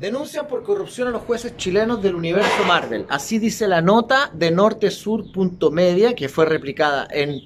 Denuncian por corrupción a los jueces chilenos del universo Marvel. Así dice la nota de nortesur.media, que fue replicada en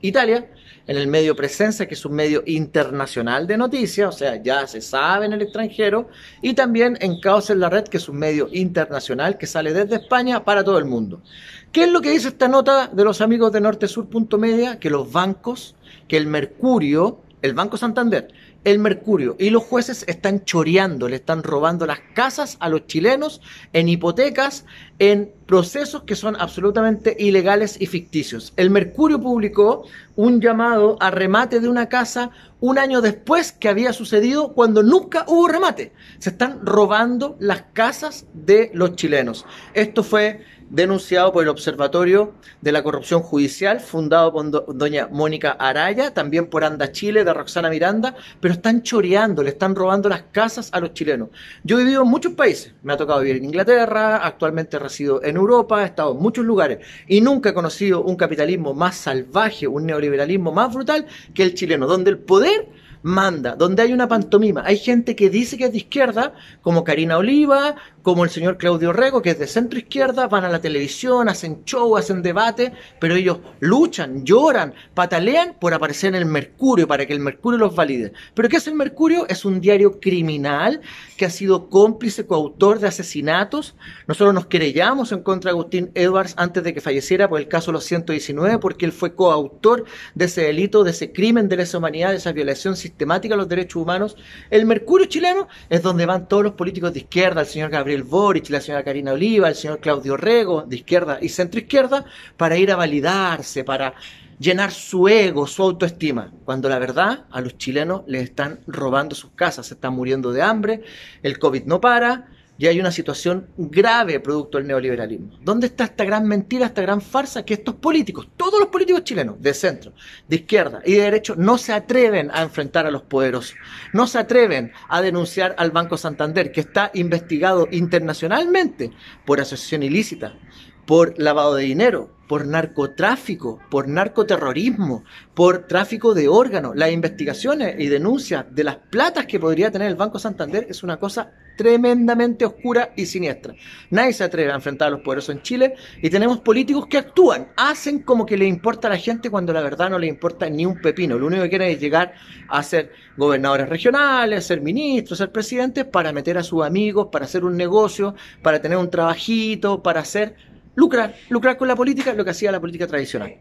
Italia, en el medio Presencia, que es un medio internacional de noticias, o sea, ya se sabe en el extranjero, y también en Caos en la Red, que es un medio internacional que sale desde España para todo el mundo. ¿Qué es lo que dice esta nota de los amigos de nortesur.media? Que los bancos, que el Mercurio, el Banco Santander, el Mercurio y los jueces están choreando, le están robando las casas a los chilenos en hipotecas, en procesos que son absolutamente ilegales y ficticios. El Mercurio publicó un llamado a remate de una casa un año después que había sucedido cuando nunca hubo remate. Se están robando las casas de los chilenos. Esto fue denunciado por el Observatorio de la Corrupción Judicial, fundado por doña Mónica Araya, también por Anda Chile, de Roxana Miranda, pero están choreando, le están robando las casas a los chilenos. Yo he vivido en muchos países, me ha tocado vivir en Inglaterra, actualmente resido en Europa, he estado en muchos lugares y nunca he conocido un capitalismo más salvaje, un neoliberalismo más brutal que el chileno, donde el poder manda, donde hay una pantomima. Hay gente que dice que es de izquierda, como Karina Oliva, como el señor Claudio Rego, que es de centro izquierda, van a la televisión, hacen show, hacen debate, pero ellos luchan, lloran, patalean por aparecer en el Mercurio, para que el Mercurio los valide. ¿Pero qué es el Mercurio? Es un diario criminal que ha sido cómplice, coautor de asesinatos. Nosotros nos querellamos en contra de Agustín Edwards antes de que falleciera por el caso Los 119, porque él fue coautor de ese delito, de ese crimen de lesa humanidad, de esa violación sistemática los derechos humanos. El Mercurio chileno es donde van todos los políticos de izquierda, el señor Gabriel el Boric, la señora Karina Oliva, el señor Claudio Rego, de izquierda y centro izquierda, para ir a validarse, para llenar su ego, su autoestima, cuando la verdad a los chilenos les están robando sus casas, se están muriendo de hambre, el COVID no para, y hay una situación grave producto del neoliberalismo. ¿Dónde está esta gran mentira, esta gran farsa? Que estos políticos, todos los políticos chilenos, de centro, de izquierda y de derecho, no se atreven a enfrentar a los poderosos. No se atreven a denunciar al Banco Santander, que está investigado internacionalmente por asociación ilícita, por lavado de dinero, por narcotráfico, por narcoterrorismo, por tráfico de órganos. Las investigaciones y denuncias de las platas que podría tener el Banco Santander es una cosa tremendamente oscura y siniestra. Nadie se atreve a enfrentar a los poderosos en Chile y tenemos políticos que actúan, hacen como que le importa a la gente cuando la verdad no le importa ni un pepino. Lo único que quieren es llegar a ser gobernadores regionales, ser ministros, ser presidentes para meter a sus amigos, para hacer un negocio, para tener un trabajito, para hacer lucrar, lucrar con la política, lo que hacía la política tradicional.